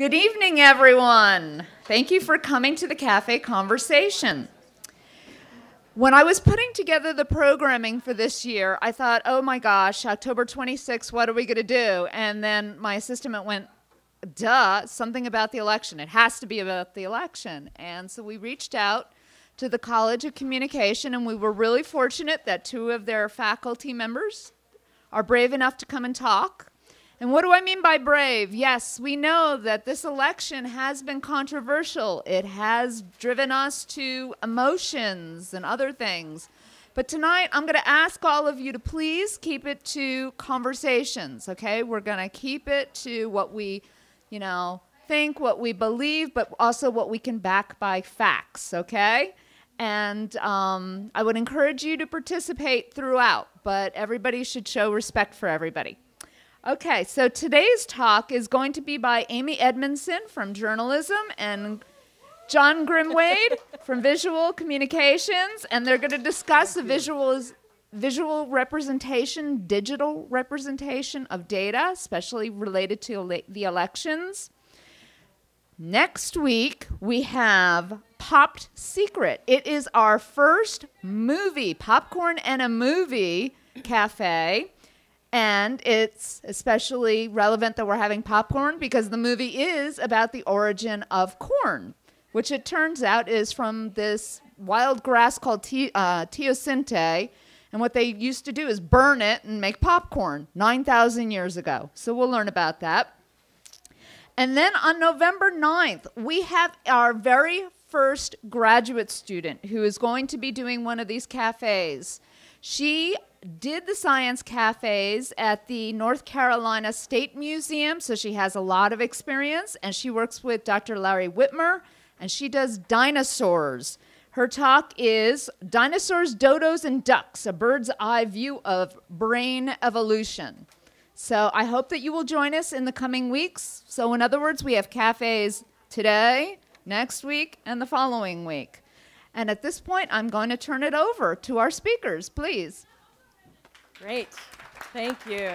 Good evening, everyone. Thank you for coming to the Cafe Conversation. When I was putting together the programming for this year, I thought, oh my gosh, October 26th, what are we going to do? And then my assistant went, duh, something about the election. It has to be about the election. And so we reached out to the College of Communication, and we were really fortunate that two of their faculty members are brave enough to come and talk. And what do I mean by brave? Yes, we know that this election has been controversial. It has driven us to emotions and other things. But tonight, I'm going to ask all of you to please keep it to conversations, okay? We're going to keep it to what we, you know, think, what we believe, but also what we can back by facts, okay? And um, I would encourage you to participate throughout, but everybody should show respect for everybody. Okay, so today's talk is going to be by Aimee Edmondson from journalism and John Grimwade from visual communications, and they're going to discuss the visuals, visual representation, digital representation of data, especially related to ele- the elections. Next week, we have Popped Secret. It is our first movie, Popcorn and a Movie Cafe. And it's especially relevant that we're having popcorn because the movie is about the origin of corn, which it turns out is from this wild grass called te- uh, teosinte. And what they used to do is burn it and make popcorn 9,000 years ago. So we'll learn about that. And then on November 9th, we have our very first graduate student who is going to be doing one of these cafes. She did the science cafes at the North Carolina State Museum, so she has a lot of experience, and she works with Dr. Larry Witmer, and she does dinosaurs. Her talk is Dinosaurs, Dodos, and Ducks A Bird's Eye View of Brain Evolution. So I hope that you will join us in the coming weeks. So, in other words, we have cafes today, next week, and the following week. And at this point, I'm going to turn it over to our speakers, please. Great. Thank you.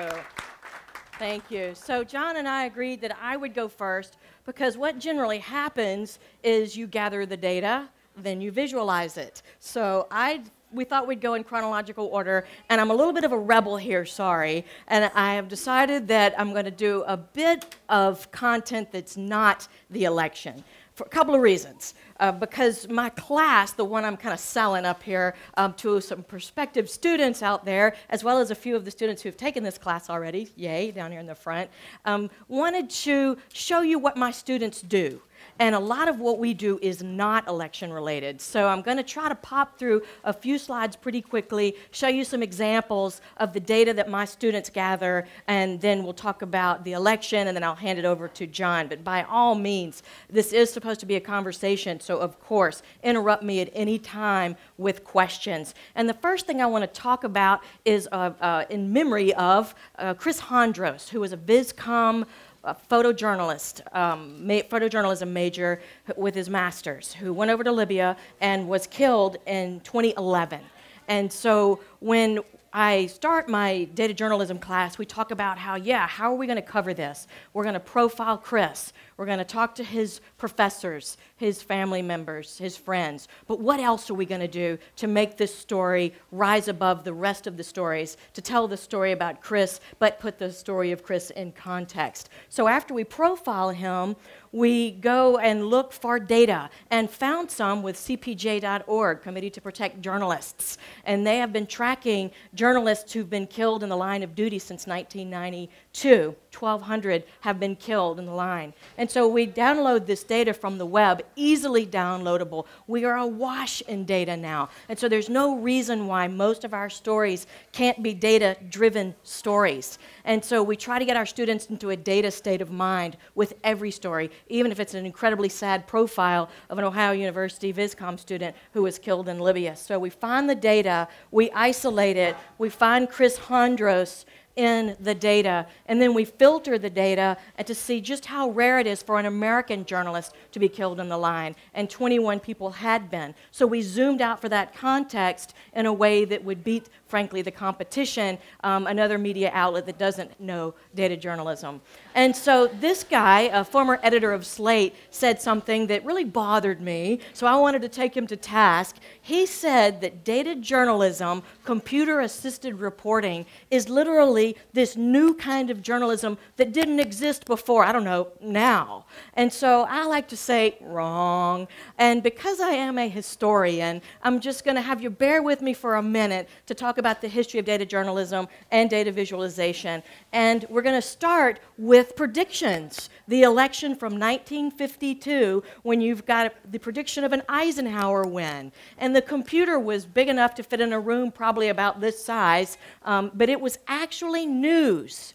Thank you. So, John and I agreed that I would go first because what generally happens is you gather the data, then you visualize it. So, I we thought we'd go in chronological order, and I'm a little bit of a rebel here, sorry. And I have decided that I'm going to do a bit of content that's not the election for a couple of reasons uh, because my class, the one I'm kind of selling up here um, to some prospective students out there, as well as a few of the students who have taken this class already, yay, down here in the front, um, wanted to show you what my students do. And a lot of what we do is not election related. So I'm going to try to pop through a few slides pretty quickly, show you some examples of the data that my students gather, and then we'll talk about the election, and then I'll hand it over to John. But by all means, this is supposed to be a conversation, so of course, interrupt me at any time with questions. And the first thing I want to talk about is uh, uh, in memory of uh, Chris Hondros, who was a VisCom a photojournalist, um, ma- photojournalism major with his master's, who went over to Libya and was killed in 2011. And so when I start my data journalism class, we talk about how, yeah, how are we going to cover this? We're going to profile Chris. We're going to talk to his professors, his family members, his friends. But what else are we going to do to make this story rise above the rest of the stories, to tell the story about Chris, but put the story of Chris in context? So after we profile him, we go and look for data and found some with CPJ.org, Committee to Protect Journalists. And they have been tracking journalists who've been killed in the line of duty since 1992. 1,200 have been killed in the line. And so we download this data from the web, easily downloadable. We are awash in data now. And so there's no reason why most of our stories can't be data driven stories. And so we try to get our students into a data state of mind with every story, even if it's an incredibly sad profile of an Ohio University VisCom student who was killed in Libya. So we find the data, we isolate it, we find Chris Hondros in the data, and then we filter the data to see just how rare it is for an American journalist to be killed in the line, and 21 people had been. So we zoomed out for that context in a way that would beat, frankly, the competition, um, another media outlet that doesn't know data journalism. And so this guy, a former editor of Slate, said something that really bothered me, so I wanted to take him to task. He said that data journalism, computer assisted reporting, is literally this new kind of journalism that didn't exist before, I don't know, now. And so I like to say, wrong. And because I am a historian, I'm just going to have you bear with me for a minute to talk about the history of data journalism and data visualization. And we're going to start with predictions. The election from 1952, when you've got the prediction of an Eisenhower win. And the computer was big enough to fit in a room probably about this size, um, but it was actually news.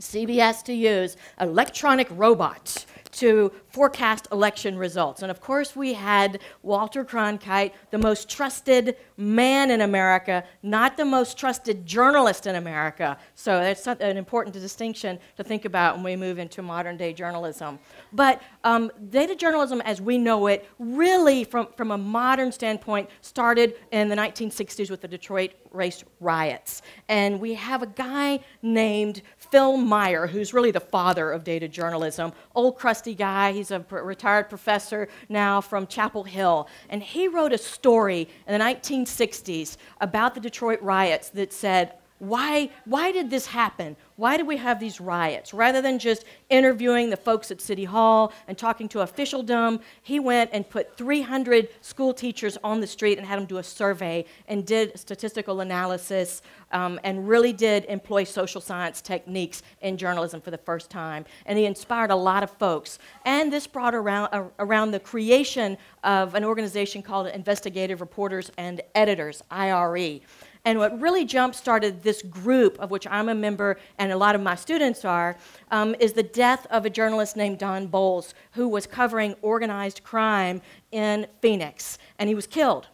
CBS to use electronic robots to forecast election results. And of course, we had Walter Cronkite, the most trusted man in America, not the most trusted journalist in America. So that's an important distinction to think about when we move into modern day journalism. But um, data journalism, as we know it, really, from, from a modern standpoint, started in the 1960s with the Detroit race riots. And we have a guy named Phil Meyer, who's really the father of data journalism, old crusty guy. He's a retired professor now from Chapel Hill. And he wrote a story in the 1960s about the Detroit riots that said, why, why did this happen? Why do we have these riots? Rather than just interviewing the folks at City Hall and talking to officialdom, he went and put 300 school teachers on the street and had them do a survey and did statistical analysis um, and really did employ social science techniques in journalism for the first time. And he inspired a lot of folks. And this brought around, uh, around the creation of an organization called Investigative Reporters and Editors, IRE. And what really jump started this group, of which I'm a member and a lot of my students are, um, is the death of a journalist named Don Bolles, who was covering organized crime in Phoenix. And he was killed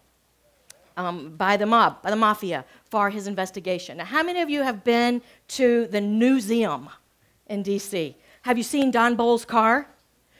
um, by the mob, by the mafia, for his investigation. Now, how many of you have been to the Newseum in D.C.? Have you seen Don Bolles' car?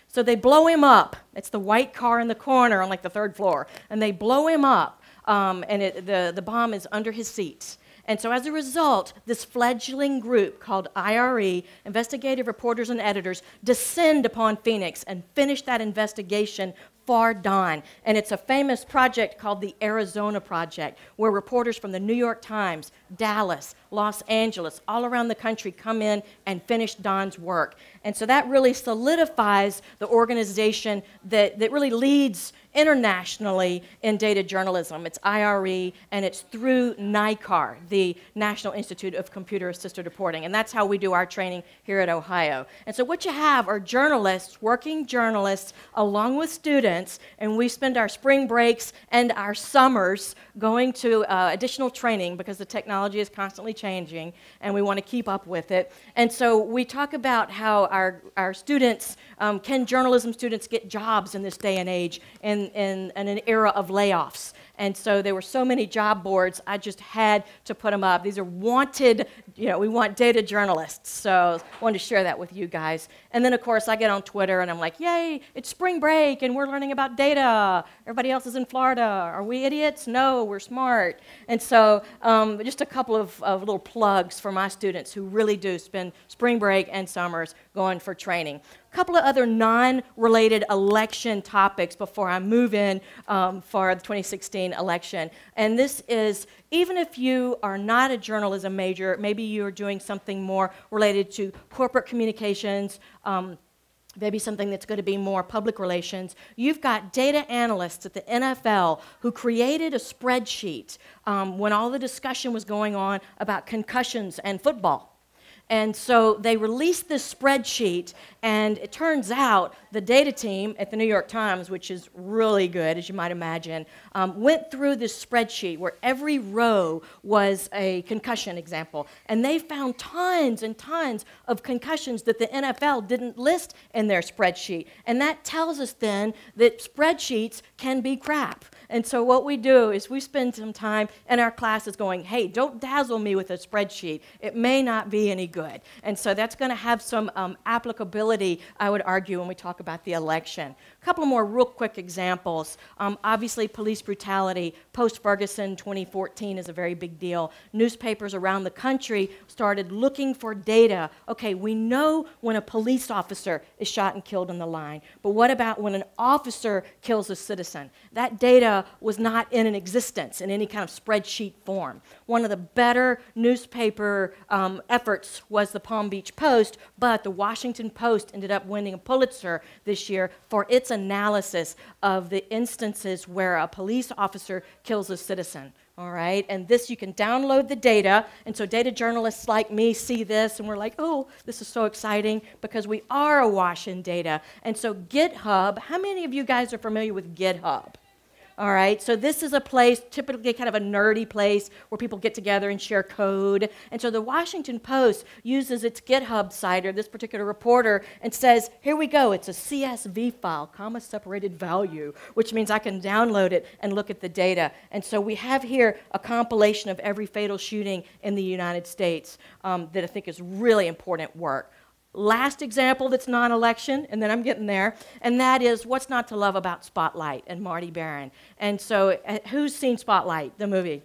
So they blow him up. It's the white car in the corner on like the third floor. And they blow him up um, and it, the, the bomb is under his seat. And so, as a result, this fledgling group called IRE, Investigative Reporters and Editors, descend upon Phoenix and finish that investigation far Don. And it's a famous project called the Arizona Project, where reporters from the New York Times, Dallas, Los Angeles, all around the country come in and finish Don's work. And so that really solidifies the organization that, that really leads internationally in data journalism. It's IRE, and it's through NICAR, the National Institute of Computer Assisted Reporting. And that's how we do our training here at Ohio. And so what you have are journalists, working journalists, along with students, and we spend our spring breaks and our summers going to uh, additional training because the technology is constantly changing, and we want to keep up with it. And so we talk about how our, our students, um, can journalism students get jobs in this day and age? And in, in an era of layoffs. And so there were so many job boards, I just had to put them up. These are wanted, you know, we want data journalists. So I wanted to share that with you guys. And then, of course, I get on Twitter and I'm like, yay, it's spring break and we're learning about data. Everybody else is in Florida. Are we idiots? No, we're smart. And so um, just a couple of, of little plugs for my students who really do spend spring break and summers going for training A couple of other non-related election topics before I move in um, for the 2016 election. And this is, even if you are not a journalism major, maybe you're doing something more related to corporate communications, um, maybe something that's going to be more public relations. You've got data analysts at the NFL who created a spreadsheet um, when all the discussion was going on about concussions and football. And so they released this spreadsheet, and it turns out the data team at the New York Times, which is really good, as you might imagine, um, went through this spreadsheet where every row was a concussion example. And they found tons and tons of concussions that the NFL didn't list in their spreadsheet. And that tells us then that spreadsheets can be crap. And so what we do is we spend some time in our classes going, hey, don't dazzle me with a spreadsheet. It may not be any good. And so that's going to have some um, applicability, I would argue, when we talk about the election. A couple more real quick examples. Um, obviously, police brutality post Ferguson 2014 is a very big deal. Newspapers around the country started looking for data. Okay, we know when a police officer is shot and killed on the line, but what about when an officer kills a citizen? That data was not in an existence in any kind of spreadsheet form. One of the better newspaper um, efforts was the Palm Beach Post, but the Washington Post ended up winning a Pulitzer this year for its analysis of the instances where a police officer kills a citizen. All right, and this you can download the data. And so, data journalists like me see this and we're like, oh, this is so exciting because we are awash in data. And so, GitHub, how many of you guys are familiar with GitHub? All right, so this is a place, typically kind of a nerdy place where people get together and share code. And so the Washington Post uses its GitHub site or this particular reporter and says, here we go, it's a CSV file, comma separated value, which means I can download it and look at the data. And so we have here a compilation of every fatal shooting in the United States um, that I think is really important work. Last example that's non election, and then I'm getting there, and that is What's Not to Love About Spotlight and Marty Baron. And so, uh, who's seen Spotlight, the movie?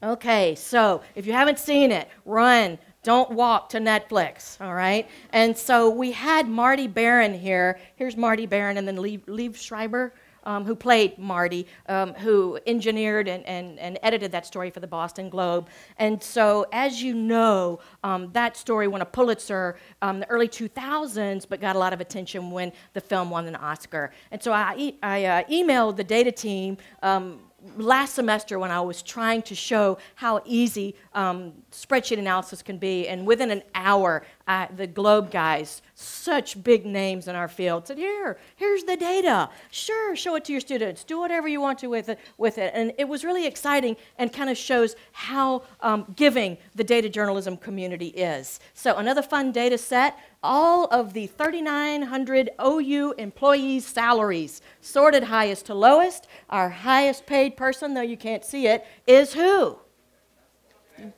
Okay, so if you haven't seen it, run, don't walk to Netflix, all right? And so we had Marty Baron here. Here's Marty Baron and then Liev, Liev Schreiber um, who played Marty, um, who engineered and, and, and edited that story for the Boston Globe. And so, as you know, um, that story won a Pulitzer um, the early 2000s, but got a lot of attention when the film won an Oscar. And so I, e- I uh, emailed the data team um, last semester when I was trying to show how easy um, spreadsheet analysis can be, and within an hour, the Globe guys, such big names in our field, said, "Here, here's the data. Sure, show it to your students. Do whatever you want to with it." With it, and it was really exciting and kind of shows how um, giving the data journalism community is. So another fun data set all of the 3,900 OU employees' salaries, sorted highest to lowest. Our highest paid person, though you can't see it, is who?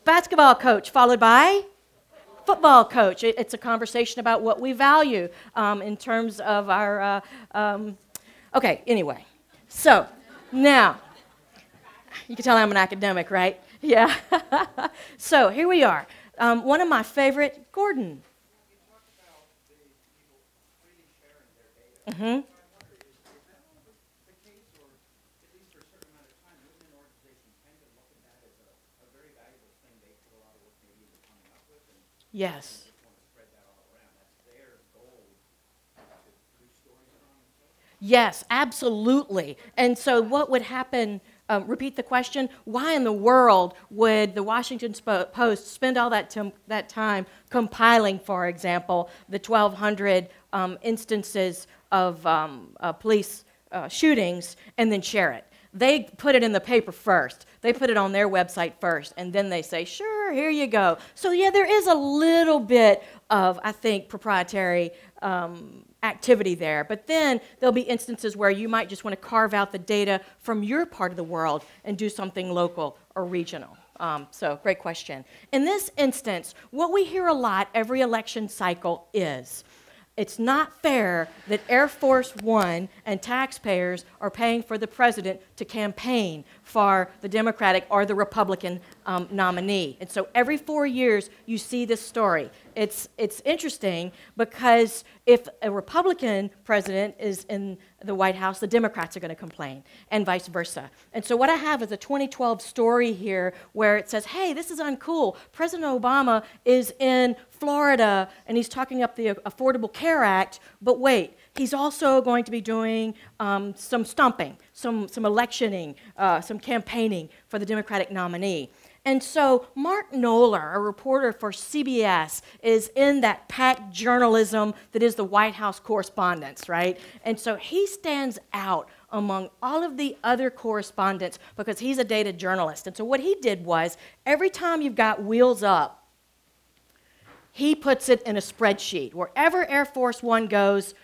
Basketball coach, followed by football coach. It's a conversation about what we value um, in terms of our. Uh, um, okay, anyway. So now, you can tell I'm an academic, right? Yeah. so here we are. Um, one of my favorite, Gordon. Mm-hmm. Yes. Yes, absolutely. And so, what would happen? Um, repeat the question. Why in the world would the Washington Post spend all that, that time compiling, for example, the 1,200 um, instances of um, uh, police uh, shootings and then share it. They put it in the paper first. They put it on their website first, and then they say, sure, here you go. So, yeah, there is a little bit of, I think, proprietary um, activity there. But then there'll be instances where you might just want to carve out the data from your part of the world and do something local or regional. Um, so, great question. In this instance, what we hear a lot every election cycle is it's not fair that Air Force One and taxpayers are paying for the president to campaign for the Democratic or the Republican um, nominee. And so every four years, you see this story. It's, it's interesting because if a Republican president is in the White House, the Democrats are going to complain, and vice versa. And so, what I have is a 2012 story here where it says, hey, this is uncool. President Obama is in Florida and he's talking up the Affordable Care Act, but wait, he's also going to be doing um, some stumping, some, some electioning, uh, some campaigning for the Democratic nominee. And so Mark Knoller, a reporter for CBS, is in that packed journalism that is the White House correspondence, right? And so he stands out among all of the other correspondents because he's a data journalist. And so what he did was every time you've got wheels up, he puts it in a spreadsheet. Wherever Air Force One goes,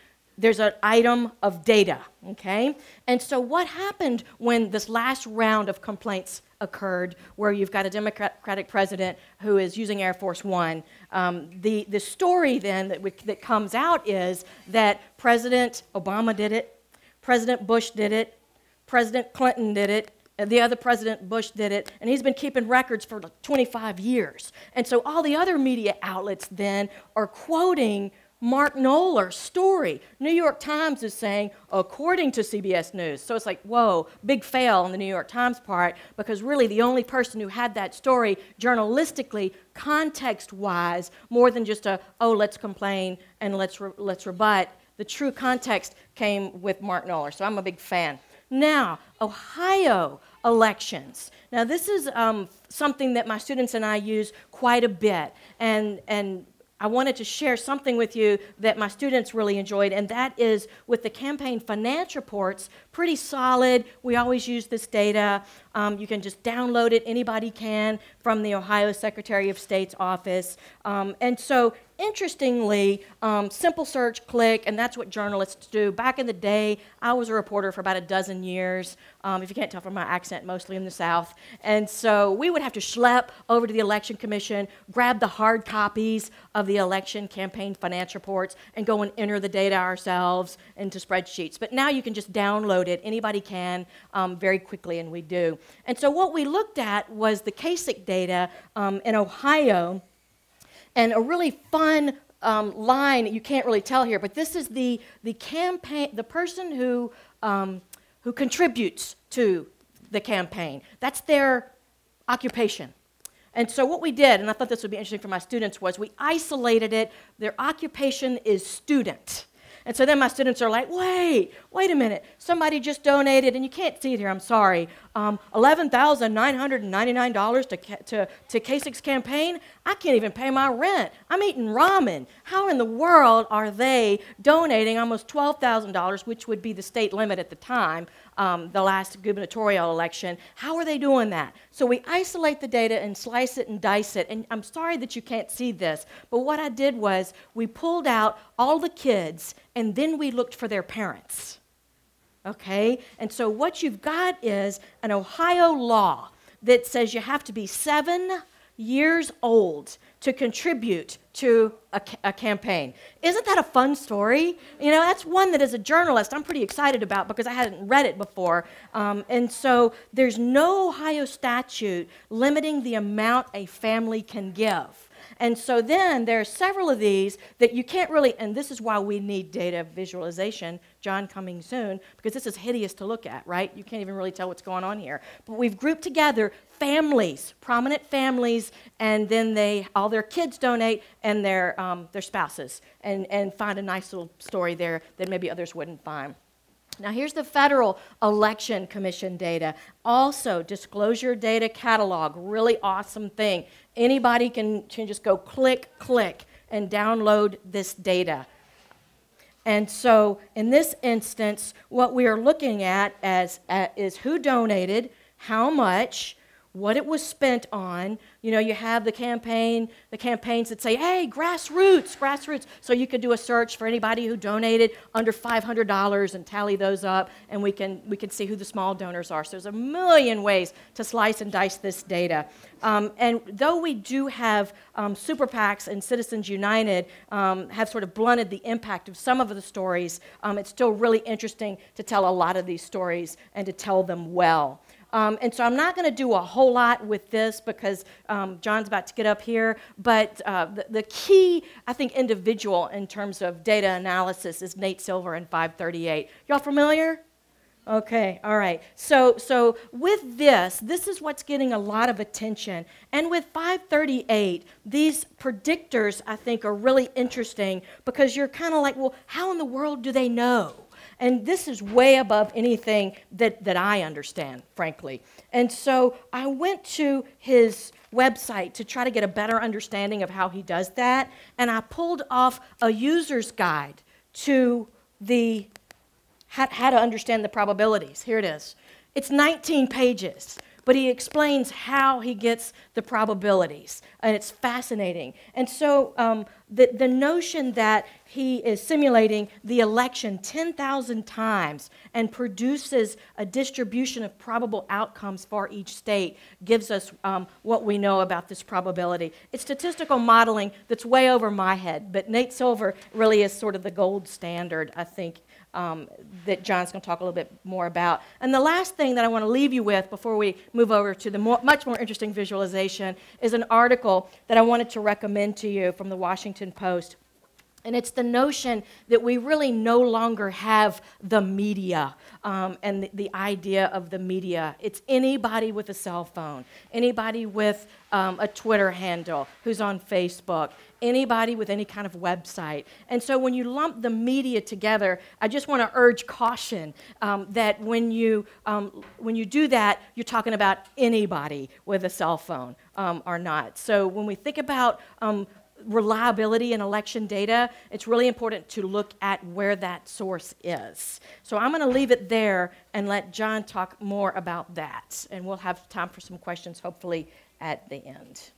there's an item of data, okay? And so what happened when this last round of complaints occurred where you've got a Democratic president who is using Air Force One. Um, the, the story then that, we, that comes out is that President Obama did it, President Bush did it, President Clinton did it, the other President Bush did it, and he's been keeping records for like 25 years. And so all the other media outlets then are quoting Mark Knoller's story. New York Times is saying, according to CBS News. So it's like, whoa, big fail on the New York Times part, because really the only person who had that story journalistically, context wise, more than just a, oh, let's complain and let's, re- let's rebut, the true context came with Mark Knoller. So I'm a big fan. Now, Ohio elections. Now, this is um, something that my students and I use quite a bit. And, and I wanted to share something with you that my students really enjoyed, and that is with the campaign finance reports, pretty solid. We always use this data. Um, you can just download it, anybody can, from the Ohio Secretary of State's office. Um, and so interestingly, um, simple search, click, and that's what journalists do. Back in the day, I was a reporter for about a dozen years, um, if you can't tell from my accent, mostly in the South. And so we would have to schlep over to the Election Commission, grab the hard copies of the election campaign finance reports, and go and enter the data ourselves into spreadsheets. But now you can just download it. Anybody can um, very quickly, and we do. And so what we looked at was the CASIC data um, in Ohio and a really fun um, line, you can't really tell here, but this is the, the campaign, the person who, um, who contributes to the campaign. That's their occupation. And so what we did, and I thought this would be interesting for my students, was we isolated it. Their occupation is student. And so then my students are like, wait, wait a minute. Somebody just donated, and you can't see it here, I'm sorry, um, $11,999 to, to, to campaign. I can't even pay my rent. I'm eating ramen. How in the world are they donating almost $12,000, which would be the state limit at the time, um, the last gubernatorial election? How are they doing that? So we isolate the data and slice it and dice it. And I'm sorry that you can't see this, but what I did was we pulled out all the kids and then we looked for their parents. Okay? And so what you've got is an Ohio law that says you have to be seven years old to contribute to a, a, campaign. Isn't that a fun story? You know, that's one that as a journalist I'm pretty excited about because I hadn't read it before. Um, and so there's no Ohio statute limiting the amount a family can give. And so then there are several of these that you can't really, and this is why we need data visualization, John coming soon, because this is hideous to look at, right? You can't even really tell what's going on here. But we've grouped together families, prominent families, and then they, all their kids donate and their, um, their spouses, and, and find a nice little story there that maybe others wouldn't find. Now, here's the Federal Election Commission data. Also, disclosure data catalog, really awesome thing. Anybody can, can just go click, click, and download this data. And so, in this instance, what we are looking at as, uh, is who donated, how much, what it was spent on. You know, you have the campaign, the campaigns that say, hey, grassroots, grassroots. So you could do a search for anybody who donated under $500 and tally those up, and we can, we can see who the small donors are. So there's a million ways to slice and dice this data. Um, and though we do have um, super PACs and Citizens United um, have sort of blunted the impact of some of the stories, um, it's still really interesting to tell a lot of these stories and to tell them well. Um, and so I'm not going to do a whole lot with this because um, John's about to get up here. But uh, the, the, key, I think, individual in terms of data analysis is Nate Silver in 538. Y'all familiar? Okay, all right. So, so with this, this is what's getting a lot of attention. And with 538, these predictors, I think, are really interesting because you're kind of like, well, how in the world do they know? And this is way above anything that, that I understand, frankly. And so I went to his website to try to get a better understanding of how he does that. And I pulled off a user's guide to the how, how to understand the probabilities. Here it is. It's 19 pages but he explains how he gets the probabilities, and it's fascinating. And so um, the, the notion that he is simulating the election 10,000 times and produces a distribution of probable outcomes for each state gives us um, what we know about this probability. It's statistical modeling that's way over my head, but Nate Silver really is sort of the gold standard, I think, um, that John's going to talk a little bit more about. And the last thing that I want to leave you with before we move over to the much more interesting visualization is an article that I wanted to recommend to you from the Washington Post. And it's the notion that we really no longer have the media um, and the, the, idea of the media. It's anybody with a cell phone, anybody with um, a Twitter handle who's on Facebook, anybody with any kind of website. And so when you lump the media together, I just want to urge caution um, that when you, um, when you do that, you're talking about anybody with a cell phone um, or not. So when we think about um, reliability in election data, it's really important to look at where that source is. So I'm going to leave it there and let John talk more about that. And we'll have time for some questions, hopefully, at the end.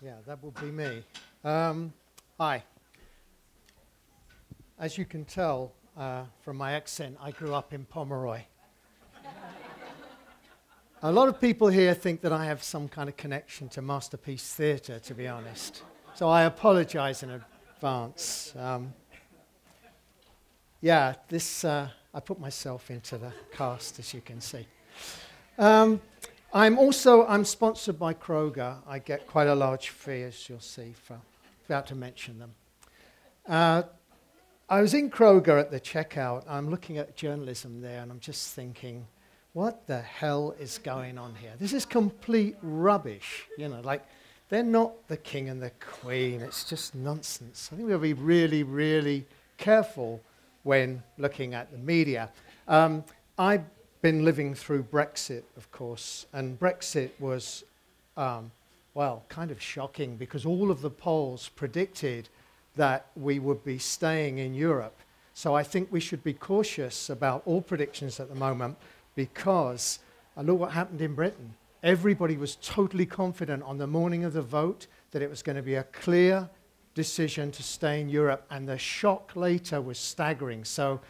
Yeah, that would be me. Um, hi. As you can tell uh, from my accent, I grew up in Pomeroy. A lot of people here think that I have some kind of connection to Masterpiece Theatre, to be honest. So I apologize in advance. Um, yeah, this, uh, I put myself into the cast, as you can see. Um, I'm also I'm sponsored by Kroger. I get quite a large fee, as you'll see, for about to mention them. Uh, I was in Kroger at the checkout. I'm looking at journalism there, and I'm just thinking, what the hell is going on here? This is complete rubbish. You know, like they're not the king and the queen. It's just nonsense. I think we'll be really, really careful when looking at the media. Um, I been living through Brexit, of course, and Brexit was, um, well, kind of shocking because all of the polls predicted that we would be staying in Europe. So I think we should be cautious about all predictions at the moment because I look what happened in Britain. Everybody was totally confident on the morning of the vote that it was going to be a clear decision to stay in Europe, and the shock later was staggering. So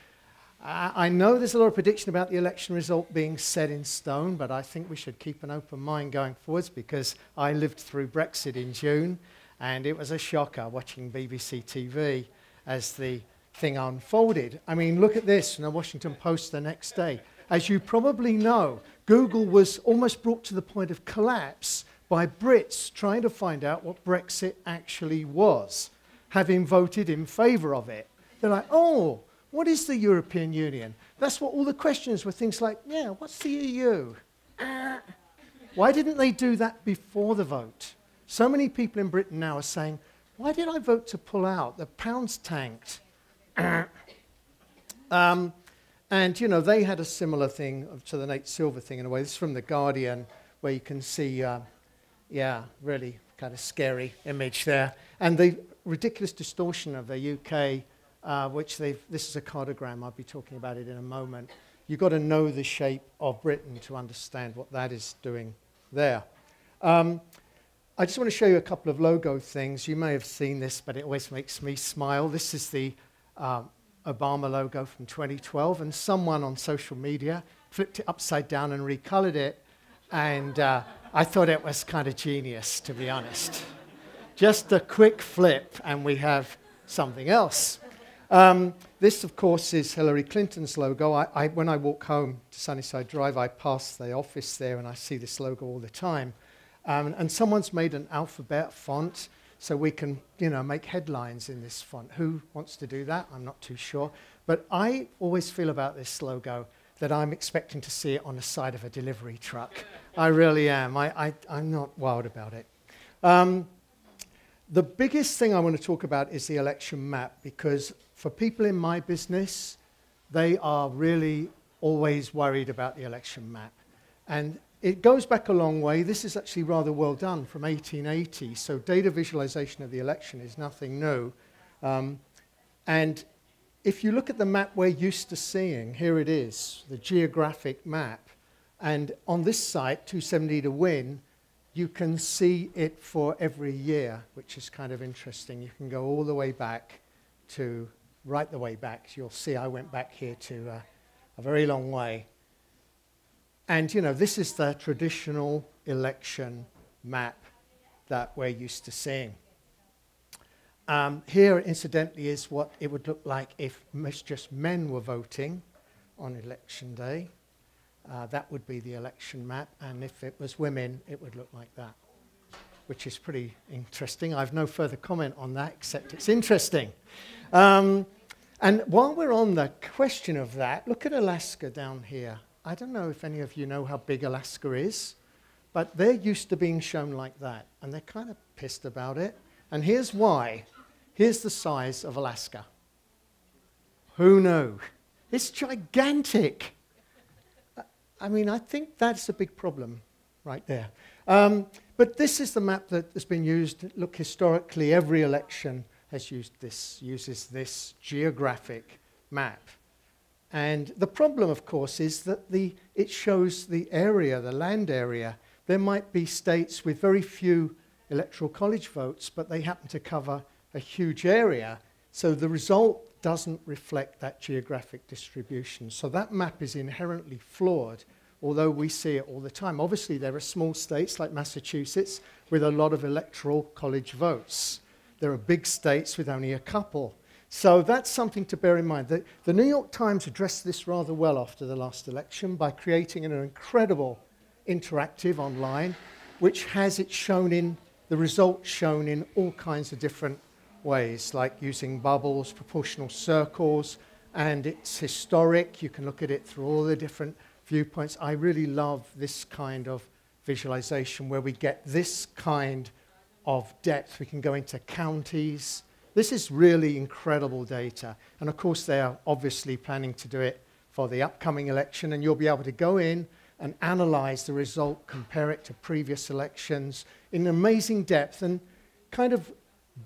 I know there's a lot of prediction about the election result being set in stone, but I think we should keep an open mind going forwards because I lived through Brexit in June and it was a shocker watching BBC TV as the thing unfolded. I mean, look at this in the Washington Post the next day. As you probably know, Google was almost brought to the point of collapse by Brits trying to find out what Brexit actually was, having voted in favour of it. They're like, oh, what is the European Union? That's what all the questions were things like, yeah, what's the EU? Why didn't they do that before the vote? So many people in Britain now are saying, why did I vote to pull out? The pound's tanked. um, and, you know, they had a similar thing to the Nate Silver thing in a way. This is from The Guardian, where you can see, uh, yeah, really kind of scary image there. And the ridiculous distortion of the UK uh, which they've, this is a cartogram, I'll be talking about it in a moment. You've got to know the shape of Britain to understand what that is doing there. Um, I just want to show you a couple of logo things. You may have seen this, but it always makes me smile. This is the uh, Obama logo from 2012, and someone on social media flipped it upside down and recolored it, and uh, I thought it was kind of genius, to be honest. Just a quick flip, and we have something else. Um, this, of course, is Hillary Clinton's logo. I, I, when I walk home to Sunnyside Drive, I pass the office there and I see this logo all the time. Um, and someone's made an alphabet font so we can, you know, make headlines in this font. Who wants to do that? I'm not too sure. But I always feel about this logo that I'm expecting to see it on the side of a delivery truck. I really am. I, am not wild about it. Um, the biggest thing I want to talk about is the election map because for people in my business, they are really always worried about the election map. And it goes back a long way. This is actually rather well done from 1880. So data visualization of the election is nothing new. Um, and if you look at the map we're used to seeing, here it is, the geographic map. And on this site, 270 to win, you can see it for every year, which is kind of interesting. You can go all the way back to, right the way back. You'll see I went back here to uh, a very long way. And, you know, this is the traditional election map that we're used to seeing. Um, here, incidentally, is what it would look like if just men were voting on election day. Uh, that would be the election map. And if it was women, it would look like that, which is pretty interesting. I have no further comment on that, except it's interesting. Um, and while we're on the question of that, look at Alaska down here. I don't know if any of you know how big Alaska is, but they're used to being shown like that, and they're kind of pissed about it. And here's why. Here's the size of Alaska. Who knew? It's gigantic. I mean, I think that's a big problem right there. Um, but this is the map that has been used. Look, historically, every election has used this, uses this geographic map. And the problem, of course, is that the, it shows the area, the land area. There might be states with very few electoral college votes, but they happen to cover a huge area. So the result doesn't reflect that geographic distribution. So that map is inherently flawed, although we see it all the time. Obviously, there are small states like Massachusetts with a lot of electoral college votes. There are big states with only a couple. So that's something to bear in mind. The, the, New York Times addressed this rather well after the last election by creating an incredible interactive online, which has it shown in the results shown in all kinds of different ways, like using bubbles, proportional circles, and it's historic. You can look at it through all the different viewpoints. I really love this kind of visualization where we get this kind of depth. We can go into counties this is really incredible data. And of course, they are obviously planning to do it for the upcoming election, and you'll be able to go in and analyze the result, compare it to previous elections in amazing depth, and kind of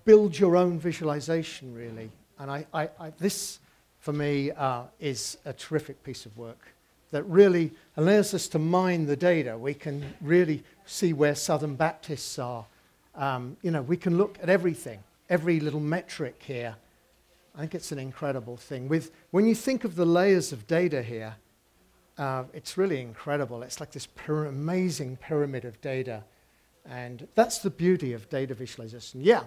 build your own visualization, really. And I, I, I, this, for me, uh, is a terrific piece of work that really allows us to mine the data. We can really see where Southern Baptists are. Um, you know, we can look at everything every little metric here. I think it's an incredible thing. With, when you think of the layers of data here, uh, it's really incredible. It's like this amazing pyramid of data. And that's the beauty of data visualization. Yeah.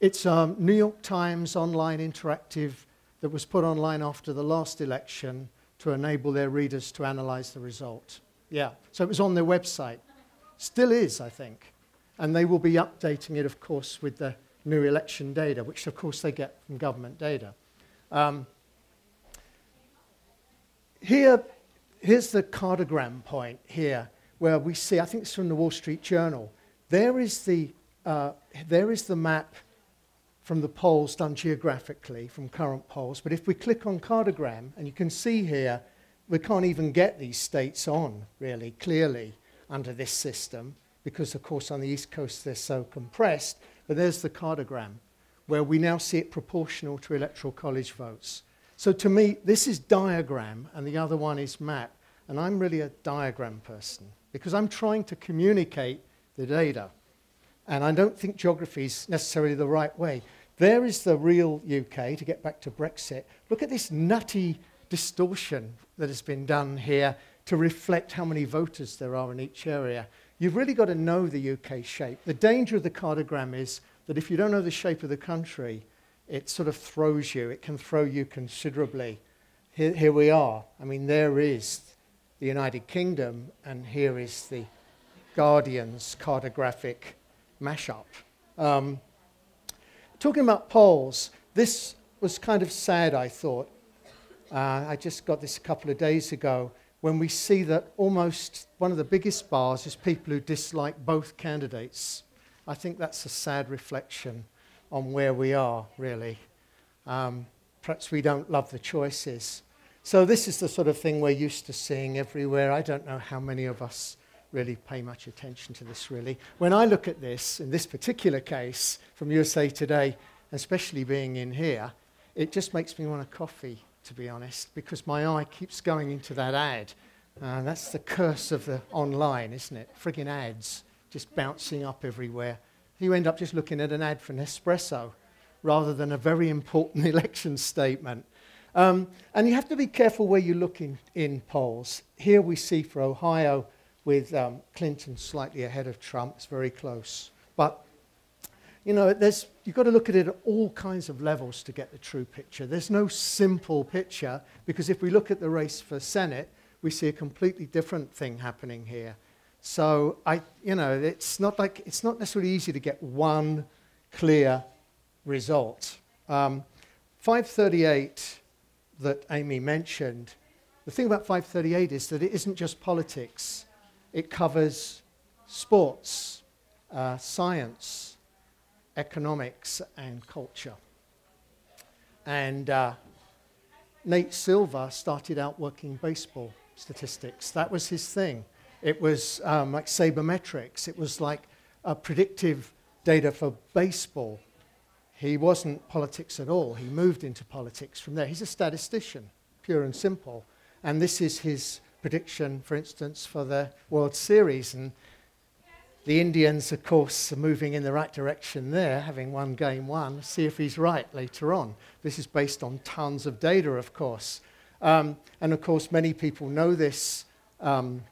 It's um, New York Times online interactive that was put online after the last election to enable their readers to analyze the result. Yeah. So it was on their website. Still is, I think. And they will be updating it, of course, with the new election data, which, of course, they get from government data. Um, here, here's the cartogram point here, where we see, I think it's from the Wall Street Journal. There is the, uh, there is the map from the polls done geographically from current polls. But if we click on cartogram, and you can see here, we can't even get these states on really clearly under this system because, of course, on the East Coast they're so compressed. But there's the cartogram, where we now see it proportional to electoral college votes. So to me, this is diagram, and the other one is map. And I'm really a diagram person because I'm trying to communicate the data. And I don't think geography is necessarily the right way. There is the real UK, to get back to Brexit. Look at this nutty distortion that has been done here to reflect how many voters there are in each area. You've really got to know the UK shape. The danger of the cartogram is that if you don't know the shape of the country, it sort of throws you. It can throw you considerably. Here, here we are. I mean, there is the United Kingdom, and here is the Guardian's cartographic mashup. Um, talking about polls, this was kind of sad, I thought. Uh, I just got this a couple of days ago when we see that almost one of the biggest bars is people who dislike both candidates. I think that's a sad reflection on where we are, really. Um, perhaps we don't love the choices. So this is the sort of thing we're used to seeing everywhere. I don't know how many of us really pay much attention to this, really. When I look at this, in this particular case from USA Today, especially being in here, it just makes me want a coffee, to be honest, because my eye keeps going into that ad. Uh, that's the curse of the online, isn't it? Friggin' ads just bouncing up everywhere. You end up just looking at an ad for Nespresso rather than a very important election statement. Um, and you have to be careful where you look in, in polls. Here we see for Ohio with um, Clinton slightly ahead of Trump. It's very close. But, you know, there's, you've got to look at it at all kinds of levels to get the true picture. There's no simple picture because if we look at the race for Senate, we see a completely different thing happening here. So, I, you know, it's not like, it's not necessarily easy to get one clear result. Um, 538 that Aimee mentioned, the thing about 538 is that it isn't just politics. It covers sports, uh, science, economics, and culture. And uh, Nate Silver started out working baseball statistics. That was his thing. It was um, like sabermetrics. It was like predictive data for baseball. He wasn't politics at all. He moved into politics from there. He's a statistician, pure and simple. And this is his prediction, for instance, for the World Series. And the Indians, of course, are moving in the right direction there, having won game one. See if he's right later on. This is based on tons of data, of course. Um, and of course, many people know this, um,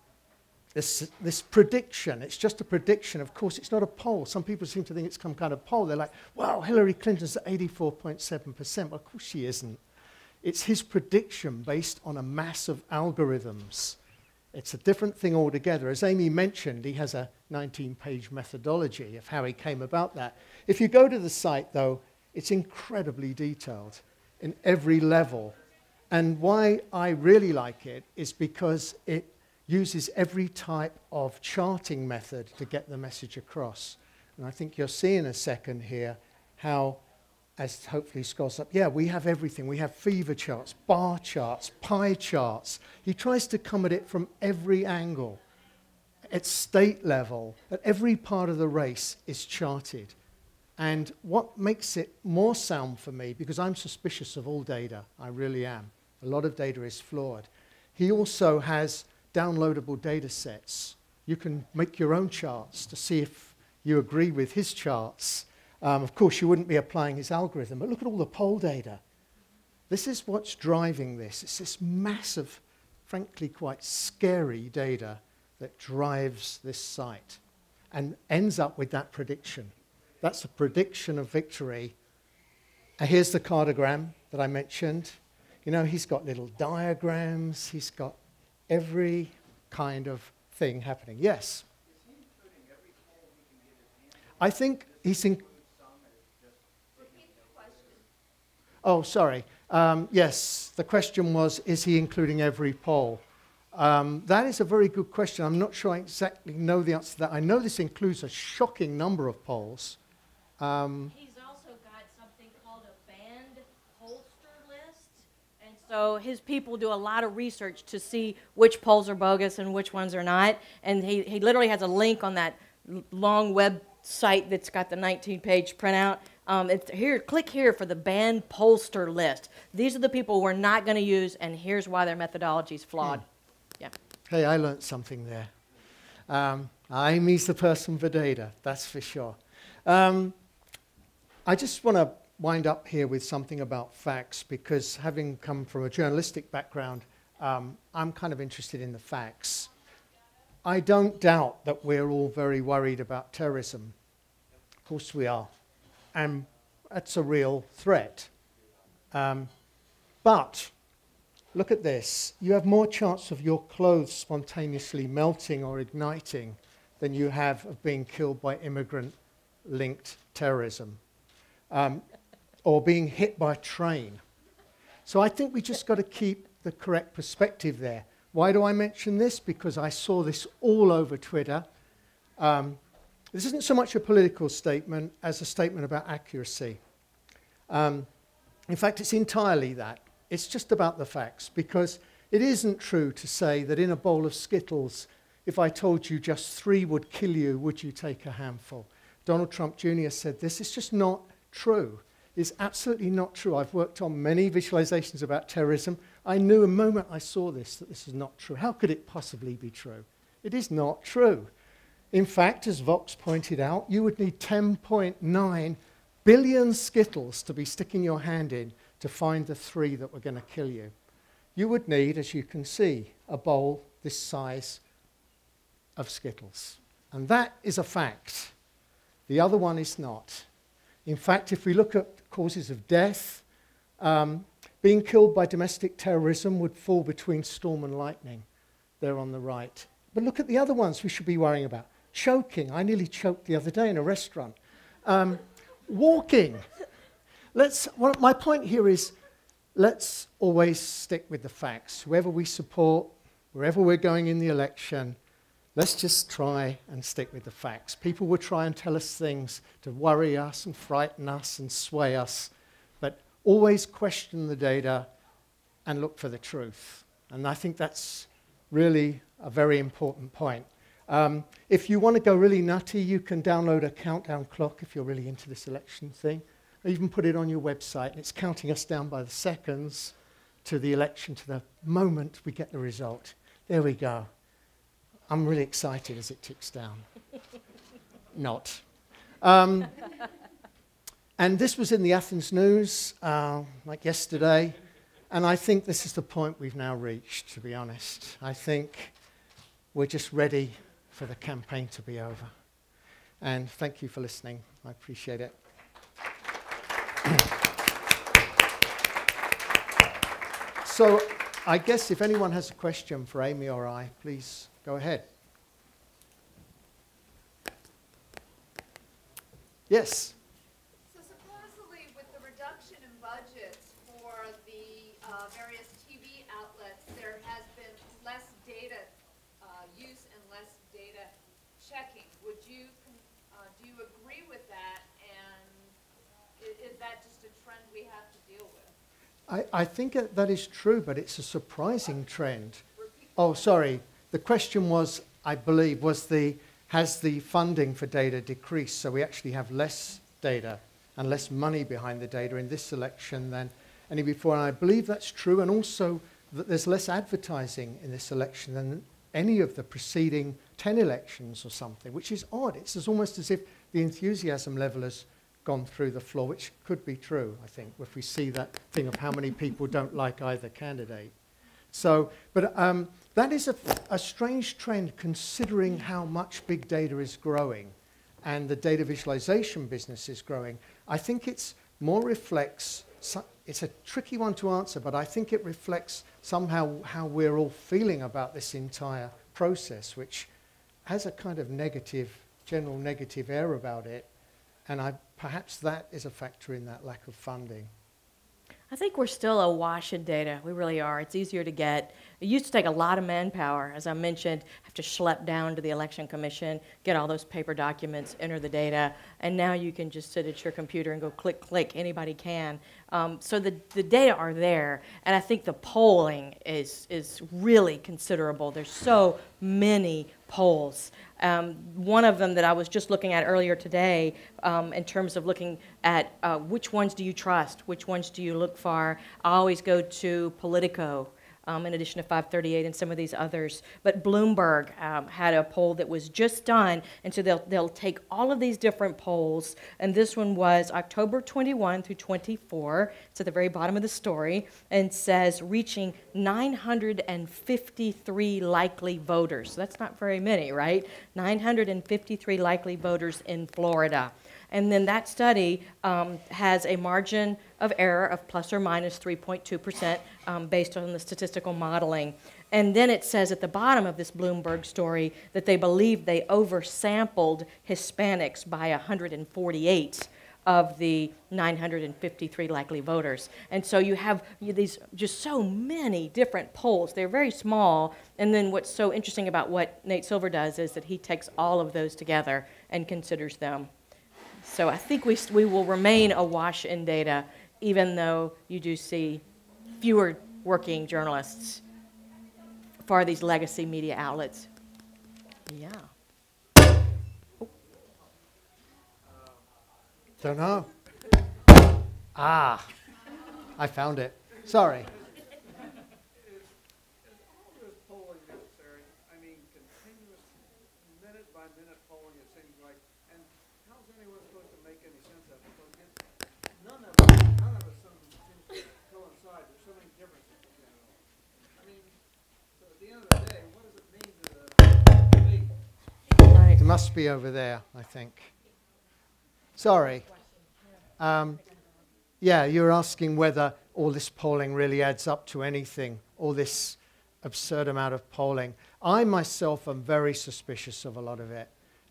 this, this prediction. It's just a prediction. Of course, it's not a poll. Some people seem to think it's some kind of poll. They're like, wow, Hillary Clinton's at 84.7%. Well, of course she isn't. It's his prediction based on a mass of algorithms. It's a different thing altogether. As Aimee mentioned, he has a 19 page methodology of how he came about that. If you go to the site, though, it's incredibly detailed in every level. And why I really like it is because it uses every type of charting method to get the message across. And I think you'll see in a second here how as hopefully scores up, yeah, we have everything. We have fever charts, bar charts, pie charts. He tries to come at it from every angle. At state level, at every part of the race is charted. And what makes it more sound for me, because I'm suspicious of all data, I really am. A lot of data is flawed. He also has downloadable data sets. You can make your own charts to see if you agree with his charts um, of course, you wouldn't be applying his algorithm, but look at all the poll data. This is what's driving this. It's this massive, frankly, quite scary data that drives this site and ends up with that prediction. That's a prediction of victory. And here's the cartogram that I mentioned. You know, he's got little diagrams, he's got every kind of thing happening. Yes? I think he's in, Oh, sorry. Um, yes, the question was is he including every poll? Um, that is a very good question. I'm not sure I exactly know the answer to that. I know this includes a shocking number of polls. Um, He's also got something called a banned pollster list. And so his people do a lot of research to see which polls are bogus and which ones are not. And he, he literally has a link on that long website that's got the 19 page printout um, it's here, click here for the banned pollster list. These are the people we're not going to use, and here's why their methodology is flawed. Hmm. Yeah. Hey, I learned something there. Um, Aimee's the person for data, that's for sure. Um, I just want to wind up here with something about facts because having come from a journalistic background, um, I'm kind of interested in the facts. I don't doubt that we're all very worried about terrorism. Of course we are and that's a real threat. Um, but look at this. You have more chance of your clothes spontaneously melting or igniting than you have of being killed by immigrant linked terrorism um, or being hit by a train. So I think we just got to keep the correct perspective there. Why do I mention this? Because I saw this all over Twitter. Um, this isn't so much a political statement as a statement about accuracy. Um, in fact, it's entirely that. It's just about the facts because it isn't true to say that in a bowl of Skittles, if I told you just three would kill you, would you take a handful? Donald Trump Jr. said this. It's just not true. It's absolutely not true. I've worked on many visualizations about terrorism. I knew the moment I saw this that this is not true. How could it possibly be true? It is not true. In fact, as Vox pointed out, you would need 10.9 billion Skittles to be sticking your hand in to find the three that were going to kill you. You would need, as you can see, a bowl this size of Skittles. And that is a fact. The other one is not. In fact, if we look at causes of death, um, being killed by domestic terrorism would fall between storm and lightning there on the right. But look at the other ones we should be worrying about. Choking. I nearly choked the other day in a restaurant. Um, walking. Let's, well, my point here is let's always stick with the facts. Whoever we support, wherever we're going in the election, let's just try and stick with the facts. People will try and tell us things to worry us and frighten us and sway us, but always question the data and look for the truth. And I think that's really a very important point. Um, if you want to go really nutty, you can download a countdown clock if you're really into this election thing. Or even put it on your website, and it's counting us down by the seconds to the election, to the moment we get the result. There we go. I'm really excited as it ticks down. Not. Um, and this was in the Athens News, uh, like yesterday. And I think this is the point we've now reached, to be honest. I think we're just ready for the campaign to be over. And thank you for listening. I appreciate it. so I guess if anyone has a question for Aimee or I, please go ahead. Yes. So supposedly with the reduction in budgets for the uh, various TV outlets, there has been less data uh, use and less data checking. Would you, uh, do you agree with that? And is, is that just a trend we have to deal with? I, I think that is true, but it's a surprising trend. Oh, sorry. The question was, I believe, was the has the funding for data decreased? So we actually have less data and less money behind the data in this election than any before. And I believe that's true, and also that there's less advertising in this election than any of the preceding 10 elections or something, which is odd. It's almost as if the enthusiasm level has gone through the floor, which could be true, I think, if we see that thing of how many people don't like either candidate. So, but um, that is a, a strange trend considering how much big data is growing and the data visualization business is growing. I think it's more reflects, it's a tricky one to answer, but I think it reflects somehow how we're all feeling about this entire process, which has a kind of negative, general negative air about it. And I, perhaps that is a factor in that lack of funding. I think we're still awash in data. We really are. It's easier to get. It used to take a lot of manpower, as I mentioned, have to schlep down to the election commission, get all those paper documents, enter the data, and now you can just sit at your computer and go click, click. Anybody can. Um, so the, the data are there, and I think the polling is, is really considerable. There's so many polls. Um, one of them that I was just looking at earlier today, um, in terms of looking at uh, which ones do you trust, which ones do you look for, I always go to Politico um, in addition to 538 and some of these others. But Bloomberg um, had a poll that was just done, and so they'll, they'll take all of these different polls, and this one was October 21 through 24. It's at the very bottom of the story, and says reaching 953 likely voters. So that's not very many, right? 953 likely voters in Florida. And then that study um, has a margin of error of plus or minus 3.2% um, based on the statistical modeling. And then it says at the bottom of this Bloomberg story that they believe they oversampled Hispanics by 148 of the 953 likely voters. And so you have these just so many different polls. They're very small. And then what's so interesting about what Nate Silver does is that he takes all of those together and considers them. So I think we, we will remain awash in data, even though you do see fewer working journalists for these legacy media outlets. Yeah. Don't know. Ah, I found it. Sorry. Be over there, I think. Sorry. Um, yeah, you're asking whether all this polling really adds up to anything, all this absurd amount of polling. I myself am very suspicious of a lot of it.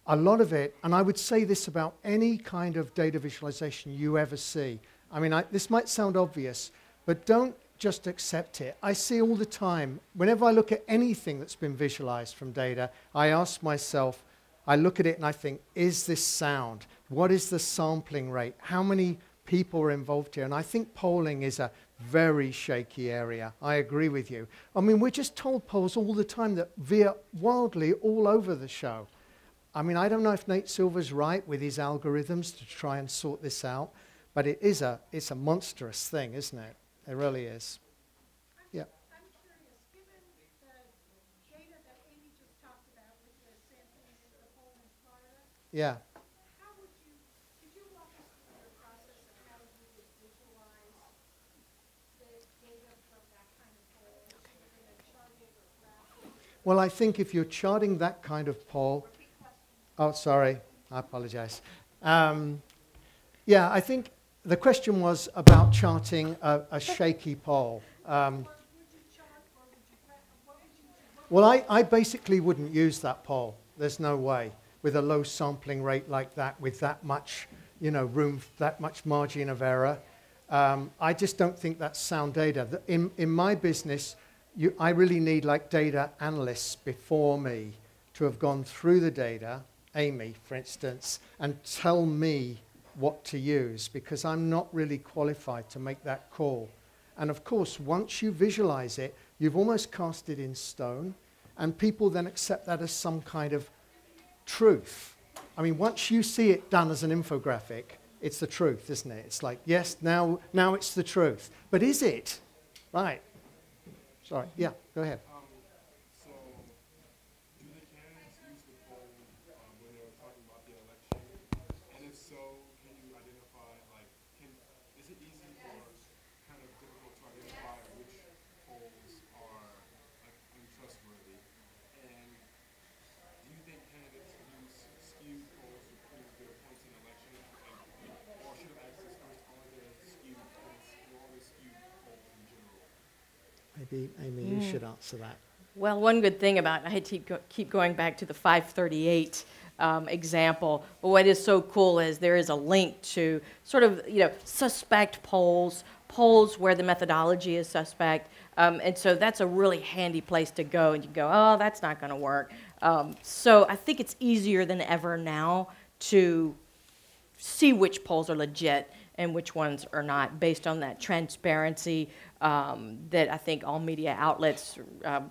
A lot of it, and I would say this about any kind of data visualization you ever see. I mean, I, this might sound obvious, but don't just accept it. I see all the time, whenever I look at anything that's been visualized from data, I ask myself, I look at it and I think, is this sound? What is the sampling rate? How many people are involved here? And I think polling is a very shaky area. I agree with you. I mean, we're just told polls all the time that veer wildly all over the show. I mean, I don't know if Nate Silver's right with his algorithms to try and sort this out, but it is a, it's a monstrous thing, isn't it? It really is. Yeah. Well, I think if you're charting that kind of poll, oh, sorry, I apologize. Um, yeah, I think the question was about charting a, a shaky poll. Um, well, I, I basically wouldn't use that poll. There's no way with a low sampling rate like that, with that much, you know, room, that much margin of error. Um, I just don't think that's sound data. In, in my business, you, I really need like data analysts before me to have gone through the data, Aimee, for instance, and tell me what to use because I'm not really qualified to make that call. And of course, once you visualize it, you've almost cast it in stone, and people then accept that as some kind of truth. I mean, once you see it done as an infographic, it's the truth, isn't it? It's like, yes, now, now it's the truth. But is it? Right. Sorry. Yeah, go ahead. Maybe, Aimee, mm. that. Well, one good thing about, I to keep going back to the 538 um, example, but what is so cool is there is a link to sort of, you know, suspect polls, polls where the methodology is suspect. Um, and so that's a really handy place to go. And you go, oh, that's not going to work. Um, so I think it's easier than ever now to see which polls are legit and which ones are not based on that transparency um, that I think all media outlets uh,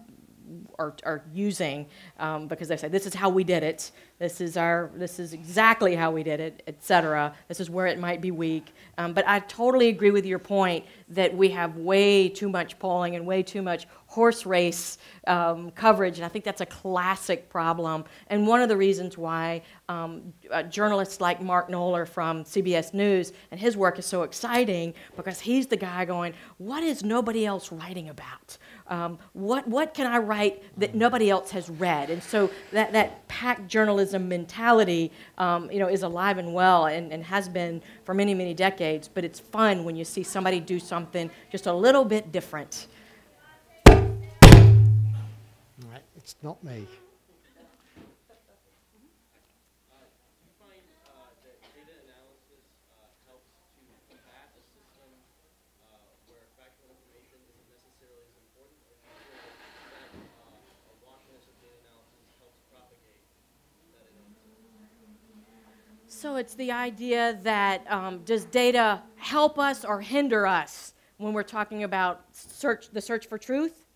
are, are using um, because they say this is how we did it. This is our this is exactly how we did it etc this is where it might be weak. Um, but i totally agree with your point that we have way too much polling and way too much horse race um, coverage and i think that's a classic problem. And one of the reasons why um, uh, journalists like mark knoller from cbs news and his work is so exciting because he's the guy going what is nobody else writing about um, what, what can I write that nobody else has read? And so that, that pack journalism mentality um, you know, is alive and well and, and has been for many, many decades. But it's fun when you see somebody do something just a little bit different. All right, it's not me. So it's the idea that um, does data help us or hinder us when we're talking about search, the search for truth?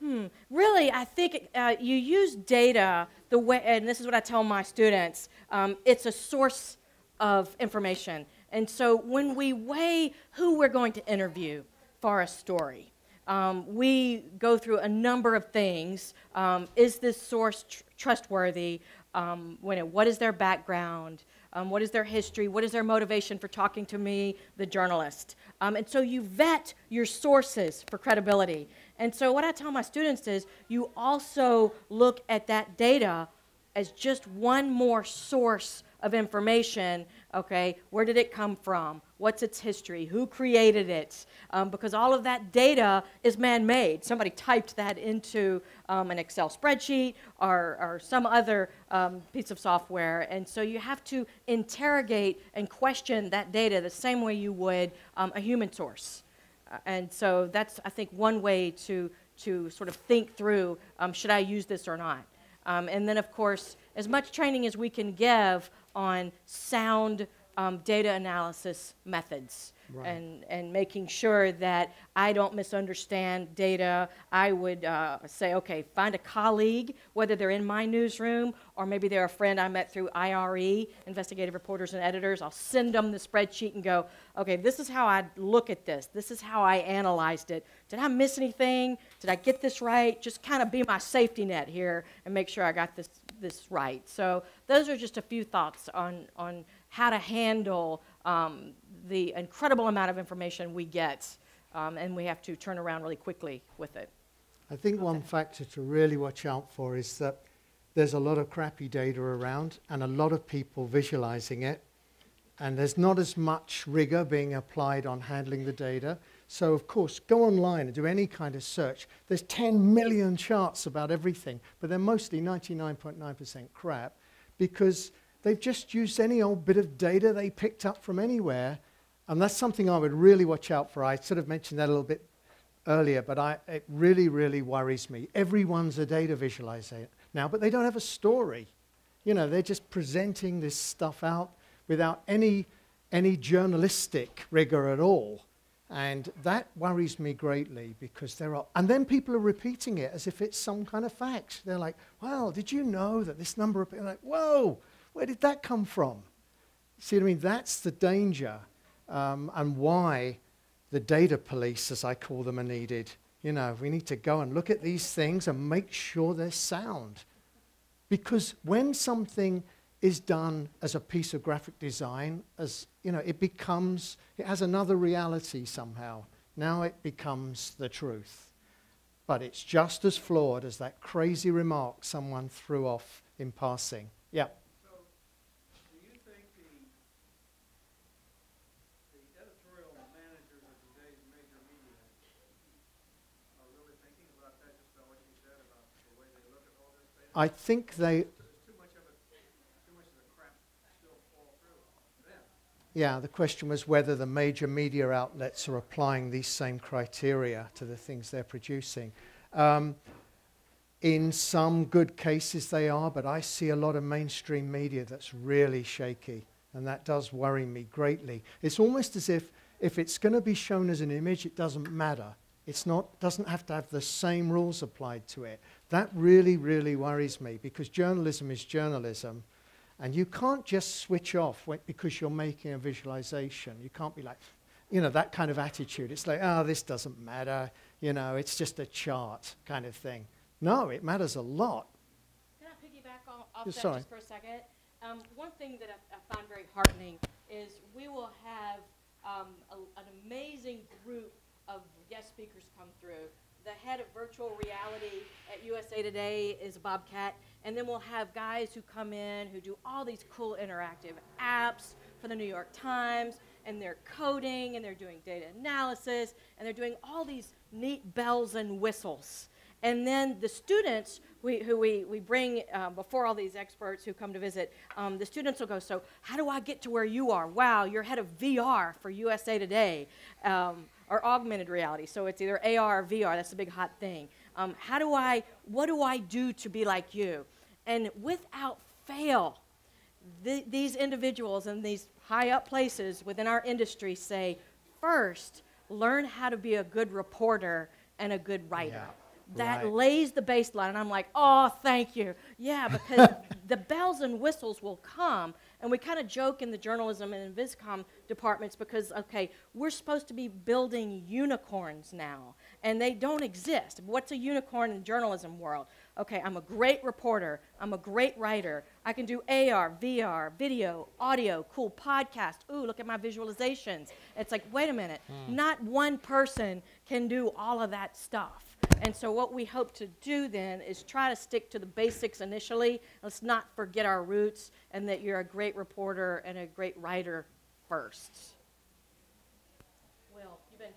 Hmm. Really, I think uh, you use data the way, and this is what I tell my students. Um, it's a source of information, and so when we weigh who we're going to interview for a story, um, we go through a number of things. Um, is this source tr- trustworthy? Um, when it, what is their background? Um, what is their history? What is their motivation for talking to me, the journalist? Um, and so you vet your sources for credibility. And so what I tell my students is you also look at that data as just one more source of information. Okay, where did it come from? What's its history? Who created it? Um, because all of that data is man made. Somebody typed that into um, an Excel spreadsheet or, or some other um, piece of software. And so you have to interrogate and question that data the same way you would um, a human source. Uh, and so that's, I think, one way to, to sort of think through um, should I use this or not? Um, and then, of course, as much training as we can give on sound um, data analysis methods right. and, and making sure that I don't misunderstand data. I would uh, say, okay, find a colleague, whether they're in my newsroom or maybe they're a friend I met through IRE, Investigative Reporters and Editors. I'll send them the spreadsheet and go, okay, this is how I look at this. This is how I analyzed it. Did I miss anything? Did I get this right? Just kind of be my safety net here and make sure I got this, this right. So those are just a few thoughts on, on how to handle um, the incredible amount of information we get, um, and we have to turn around really quickly with it. I think okay. one factor to really watch out for is that there's a lot of crappy data around and a lot of people visualizing it, and there's not as much rigor being applied on handling the data. So, of course, go online and do any kind of search. There's 10 million charts about everything, but they're mostly 99.9% crap because They've just used any old bit of data they picked up from anywhere. And that's something I would really watch out for. I sort of mentioned that a little bit earlier, but I, it really, really worries me. Everyone's a data visualizer now, but they don't have a story. You know, they're just presenting this stuff out without any, any journalistic rigor at all. And that worries me greatly because there are, and then people are repeating it as if it's some kind of fact. They're like, well, did you know that this number of people, like, whoa, where did that come from? See what I mean? That's the danger um, and why the data police, as I call them, are needed. You know, we need to go and look at these things and make sure they're sound. Because when something is done as a piece of graphic design, as you know, it becomes, it has another reality somehow. Now it becomes the truth. But it's just as flawed as that crazy remark someone threw off in passing. Yeah. I think they. Yeah, the question was whether the major media outlets are applying these same criteria to the things they're producing. Um, in some good cases, they are, but I see a lot of mainstream media that's really shaky, and that does worry me greatly. It's almost as if if it's going to be shown as an image, it doesn't matter. It's not doesn't have to have the same rules applied to it. That really, really worries me because journalism is journalism. And you can't just switch off because you're making a visualization. You can't be like, you know, that kind of attitude. It's like, oh, this doesn't matter. You know, it's just a chart kind of thing. No, it matters a lot. Can I piggyback off, off that sorry. just for a second? Um, one thing that I, I, find very heartening is we will have um, a, an amazing group of guest speakers come through the head of virtual reality at USA Today is Bob Cat. And then we'll have guys who come in who do all these cool interactive apps for the New York Times, and they're coding, and they're doing data analysis, and they're doing all these neat bells and whistles. And then the students we, who we, we bring um, before all these experts who come to visit, um, the students will go, So, how do I get to where you are? Wow, you're head of VR for USA Today. Um, or augmented reality. So it's either AR or VR. That's the big hot thing. Um, how do I, what do I do to be like you? And without fail, th- these individuals in these high up places within our industry say, first, learn how to be a good reporter and a good writer. Yeah, That right. lays the baseline. And I'm like, oh, thank you. Yeah, because the bells and whistles will come. And we kind of joke in the journalism and Viscom departments because, okay, we're supposed to be building unicorns now, and they don't exist. What's a unicorn in journalism world? Okay, I'm a great reporter. I'm a great writer. I can do AR, VR, video, audio, cool podcast. Ooh, look at my visualizations. It's like, wait a minute, hmm. not one person can do all of that stuff. And so, what we hope to do then is try to stick to the basics initially. Let's not forget our roots and that you're a great reporter and a great writer first. Will, you've been.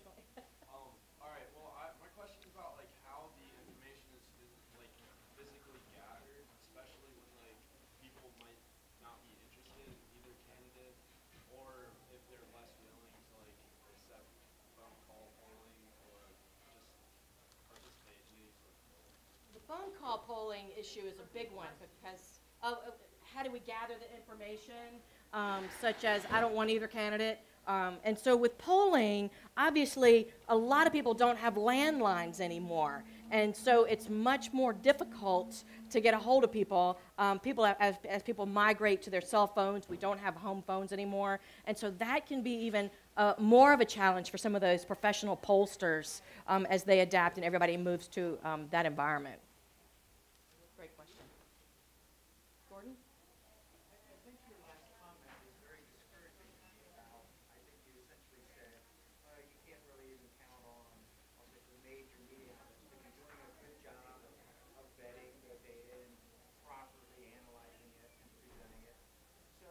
Um, all right. Well, I, my question is about like how the information is, is like physically gathered, especially when like people might not be interested in either candidate, or if they're less willing to like accept phone call polling or just participate in any sort of polling. The phone call polling issue is a big one because how do we gather the information, um, such as I don't want either candidate. Um, and so with polling, obviously, a lot of people don't have landlines anymore. And so it's much more difficult to get a hold of people. Um, people, as, as people migrate to their cell phones, we don't have home phones anymore. And so that can be even uh, more of a challenge for some of those professional pollsters um, as they adapt and everybody moves to um, that environment. Great question. Gordon? I think your last comment is very discouraging about, I think you essentially said, uh, you can't really even count on, I'll say, the major media outlets, but you're doing a good job of, of vetting the data and properly analyzing it and presenting it. So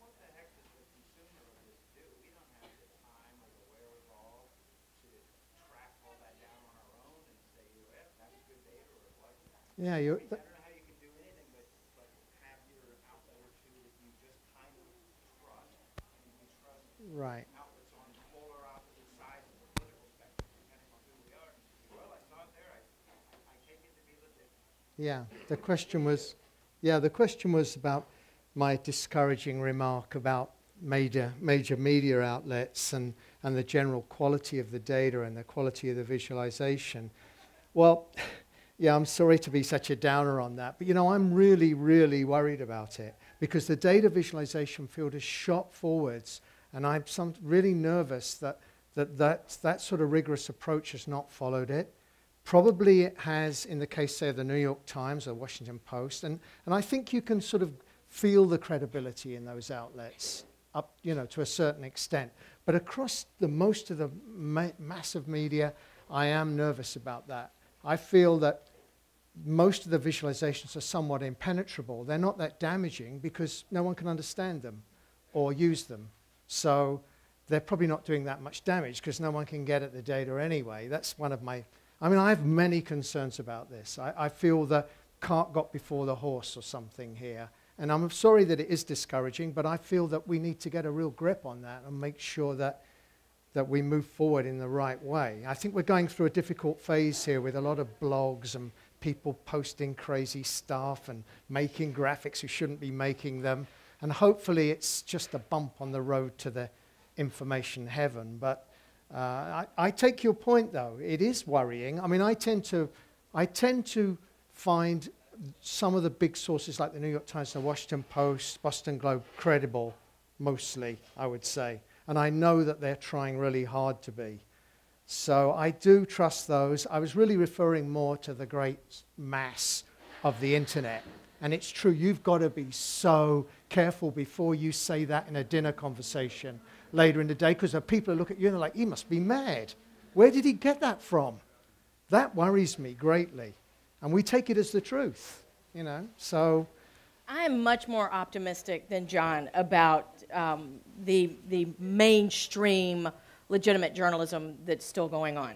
what the heck does the consumer of this do? We don't have the time or the wherewithal to track all that down on our own and say, well, that's good data or it wasn't. Yeah, you're, I don't know how you can do anything but, but have your outlet or two that you just kind of trust, and you trust right. outlets on polar opposite sides of the political spectrum, depending on who we are. And you say, well, I saw it there, I, I, I take it to be legit. Yeah, the question was, yeah, the question was about my discouraging remark about major major media outlets and and the general quality of the data and the quality of the visualization. Well, yeah, I'm sorry to be such a downer on that, but you know, I'm really really worried about it because the data visualization field has shot forwards, and I'm some really nervous that that that, that sort of rigorous approach has not followed it. Probably it has in the case, say, of the New York Times or Washington Post. And, and I think you can sort of feel the credibility in those outlets up, you know, to a certain extent. But across the most of the ma- massive media, I am nervous about that. I feel that most of the visualizations are somewhat impenetrable. They're not that damaging because no one can understand them or use them. So they're probably not doing that much damage because no one can get at the data anyway. That's one of my, I mean, I have many concerns about this. I, I feel the cart got before the horse or something here. And I'm sorry that it is discouraging, but I feel that we need to get a real grip on that and make sure that, that we move forward in the right way. I think we're going through a difficult phase here with a lot of blogs and people posting crazy stuff and making graphics who shouldn't be making them. And hopefully it's just a bump on the road to the information heaven. But uh, I, I take your point, though. It is worrying. I mean, I tend to, I tend to find some of the big sources like the New York Times, the Washington Post, Boston Globe credible, mostly, I would say. And I know that they're trying really hard to be. So I do trust those. I was really referring more to the great mass of the internet. And it's true, you've got to be so careful before you say that in a dinner conversation later in the day because people look at you and they're like, he must be mad. Where did he get that from? That worries me greatly. And we take it as the truth, you know. So, I am much more optimistic than John about um, the, the mainstream legitimate journalism that's still going on.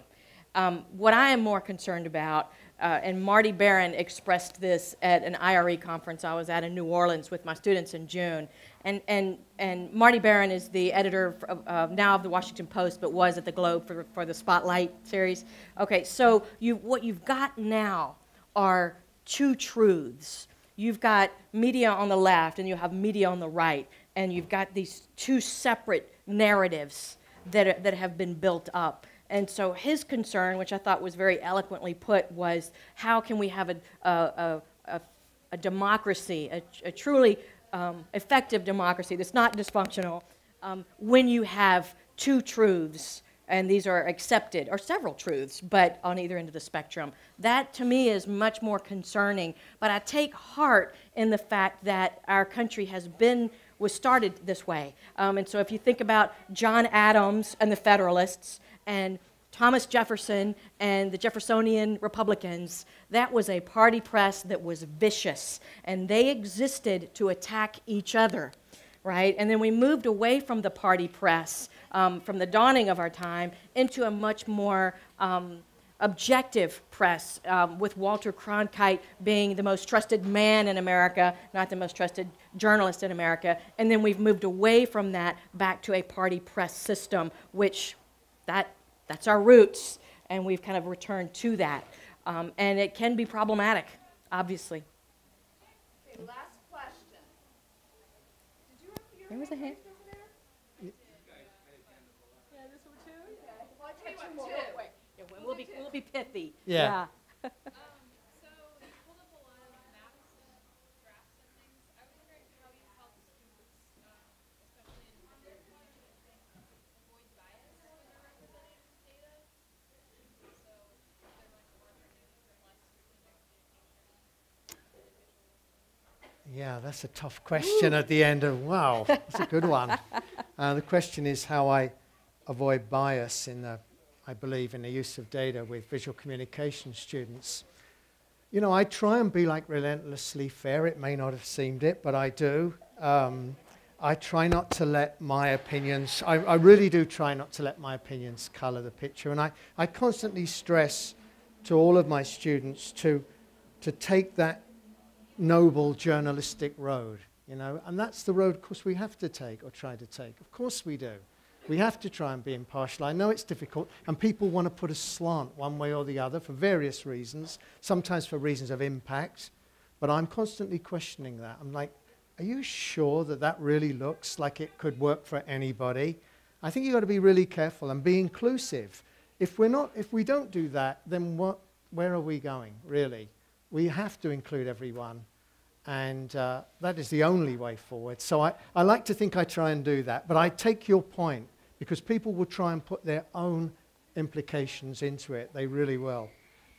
Um, what I am more concerned about, uh, and Marty Baron expressed this at an IRE conference I was at in New Orleans with my students in June. And, and, and Marty Baron is the editor of, uh, now of the Washington Post, but was at the Globe for, for the Spotlight series. Okay, so you, what you've got now are two truths. you've got media on the left and you have media on the right, and you've got these two separate narratives that, are, that have been built up. And so his concern, which I thought was very eloquently put, was how can we have a, a, a, a, democracy, a, a truly um, effective democracy that's not dysfunctional, um, when you have two truths and these are accepted, or several truths, but on either end of the spectrum. That to me is much more concerning. But I take heart in the fact that our country has been was started this way. Um, and so if you think about John Adams and the Federalists and Thomas Jefferson and the Jeffersonian Republicans, that was a party press that was vicious, and they existed to attack each other, right? And then we moved away from the party press um, from the dawning of our time into a much more um, objective press, um, with Walter Cronkite being the most trusted man in America, not the most trusted journalist in America. And then we've moved away from that back to a party press system, which that, that's our roots, and we've kind of returned to that. Um, and it can be problematic, obviously. Okay, last question. Did you have your There was a hand. Well, I tell you what, two. Yeah, we'll be, we'll be pithy. Yeah. Um, so you pulled up a lot of maps and graphs and things. I was wondering how you help students, um, especially in their community, avoid bias when they're representing data. So if they're like more predictive or less strategic Yeah, that's a tough question at the end of, wow, that's a good one. Uh, the question is how I avoid bias in the, I believe, in the use of data with visual communication students. You know, I try and be like relentlessly fair. It may not have seemed it, but I do. Um, I try not to let my opinions, I, I really do try not to let my opinions color the picture. And I, I constantly stress to all of my students to, to take that noble journalistic road, you know, and that's the road, of course, we have to take or try to take. Of course, we do. We have to try and be impartial. I know it's difficult, and people want to put a slant one way or the other for various reasons, sometimes for reasons of impact, but I'm constantly questioning that. I'm like, are you sure that that really looks like it could work for anybody? I think you've got to be really careful and be inclusive. If, we're not, if we don't do that, then what, where are we going, really? We have to include everyone. And uh, that is the only way forward. So I, I like to think I try and do that. But I take your point because people will try and put their own implications into it. They really will.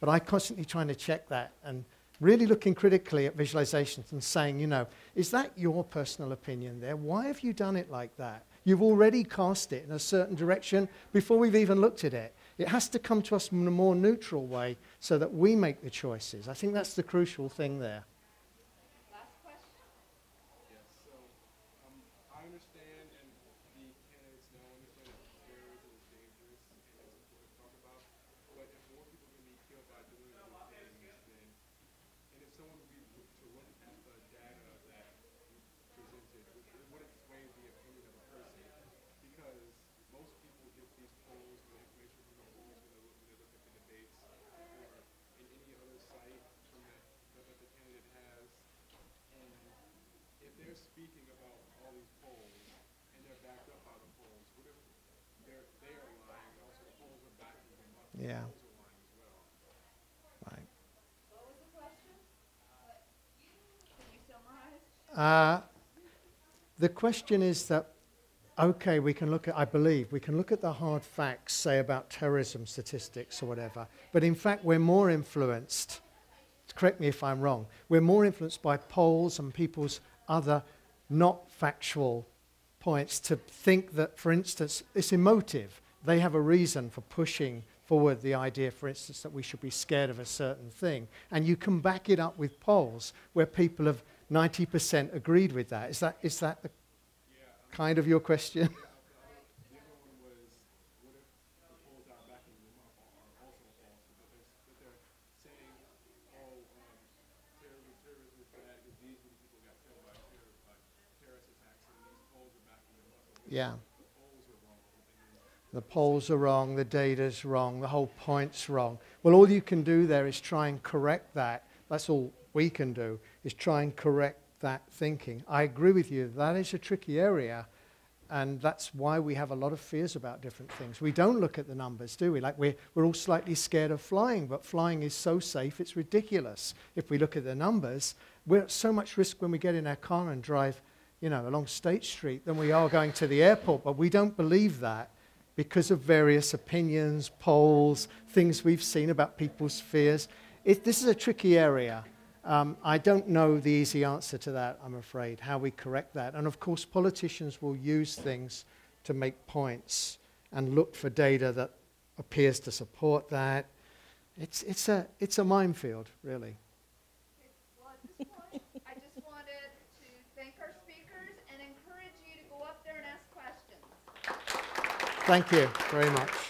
But I'm constantly trying to check that and really looking critically at visualizations and saying, you know, is that your personal opinion there? Why have you done it like that? You've already cast it in a certain direction before we've even looked at it. It has to come to us in a more neutral way so that we make the choices. I think that's the crucial thing there. Last question. Yes, so um, I understand and the candidates know understand that terrorism is dangerous and it's important to talk about. But if more people can be killed by doing good things, then and if someone would be look- to look at the data that you presented, it it wouldn't sway the opinion of a person because most people get these polls or information from the polls when they look, when they look at the debates or in any other site from that, that, that the candidate has. And if they're speaking about all these polls and they're backed up by the polls, what if they're they are lying and also the polls are backing them up? and the Yeah. polls are lying as well. Right. What was the question? Can you summarize? Uh, the question is that, okay, we can look at, I believe, we can look at the hard facts, say about terrorism statistics or whatever, but in fact, we're more influenced, correct me if I'm wrong, we're more influenced by polls and people's other not factual points to think that, for instance, it's emotive. They have a reason for pushing forward the idea, for instance, that we should be scared of a certain thing. And you can back it up with polls where people have 90% agreed with that. Is that, is that the kind of your question? Yeah. The polls are wrong, the data's wrong, the whole point's wrong. Well, all you can do there is try and correct that. That's all we can do is try and correct that thinking. I agree with you, that is a tricky area, and that's why we have a lot of fears about different things. We don't look at the numbers, do we? Like we're, we're all slightly scared of flying, but flying is so safe, it's ridiculous. If we look at the numbers, we're at so much risk when we get in our car and drive, you know, along State Street than we are going to the airport, but we don't believe that because of various opinions, polls, things we've seen about people's fears. It, this is a tricky area. Um, I don't know the easy answer to that, I'm afraid, how we correct that. And of course, politicians will use things to make points and look for data that appears to support that. It's, it's, a, it's a minefield, really. Well, at this point, I just wanted to thank our speakers and encourage you to go up there and ask questions. Thank you very much.